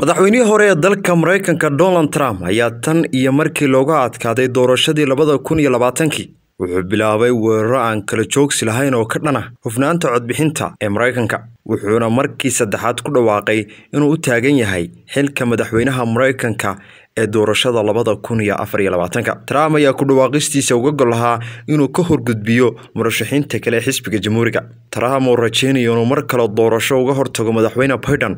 madaxweynihii hore ee dalka maraykanka donald trump ayaa tan iyo markii looga adkaaday doorashadii labada kun iyo labaatankii. Wuxuu bilaabay weeraro aan kala joogsi lahayn oo ka dhana hufnaanta codbixinta ee maraykanka wuxuuna markii saddexaad ku dhawaaqay inuu u taagan yahay xilka madaxweynaha maraykanka ee doorashada labada kun iyo afar iyo labaatanka. Trump ayaa ku dhawaaqistiisa uga gol lahaa inuu ka horgudbiyo murashaxiinta kale ee xisbiga jamhuuriga. Trump oo rajeynayo inuu mar kale doorasho uga hortago madaxweyne biden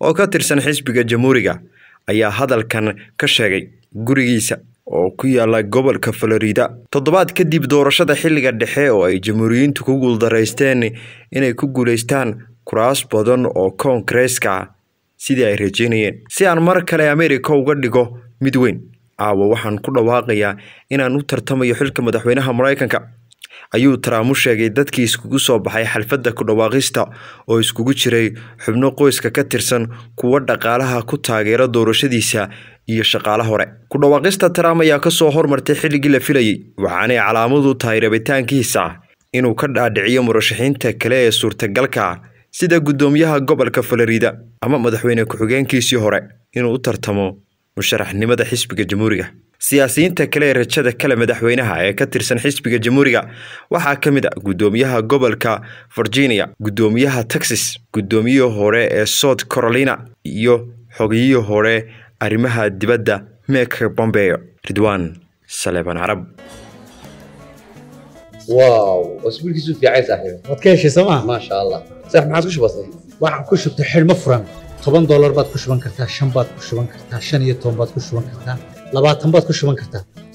oo ka tirsan xisbiga jamhuuriga ayaa hadalkan ka sheegay gurigiisa oo ku yaalla gobolka florida. Toddobaad kadib doorashada xilliga dhexe oo ay jamhuuriyiintu ku guuldaraysteen inay ku guulaystaan kuraas badan oo koongareeska sidii ay rajeynayeen si aan mar kale amerika uga dhigo mid weyn aawa waxaan ku dhawaaqayaa inaan u tartamayo xilka madaxweynaha maraykanka ayuu trump u sheegay dadkii iskugu soo baxay xalfadda ku dhawaaqista oo iskugu jiray xubno qoyska ka tirsan kuwa dhaqaalaha ku taageera doorashadiisa iyo shaqaale hore. Ku dhawaaqista trump ayaa ka soo hormartay xilligii la filayey waxaanay calaamadu tahay rabitaankiisa inuu ka dhaadhiciyo murashaxiinta kale ee suurtagalka sida guddoomiyaha gobolka florida ama madaxweyne ku-xigeenkiisii hore inuu u tartamo musharaxnimada xisbiga jamhuuriga siyaasiyiinta kale ee rajada kale madaxweynaha ee ka tirsan xisbiga jamhuuriga waxaa ka mid a guddoomiyaha gobolka virginia guddoomiyaha texas guddoomiyihii hore ee south carolina iyo xogiyihii hore arrimaha dibadda meke bombeo ridwan saleeban carab واو واسبوع كيسو في عايز صاحبي waad ka heshay sooma ما شاء الله صح ما عاد كش بسيط waxaan ku shubtay xidhmo furan toban doolar baad ku shuban kartaa shan baad ku shuban kartaa shan iyo toban baad ku shuban kartaa labaatan baad ku shuban kartaa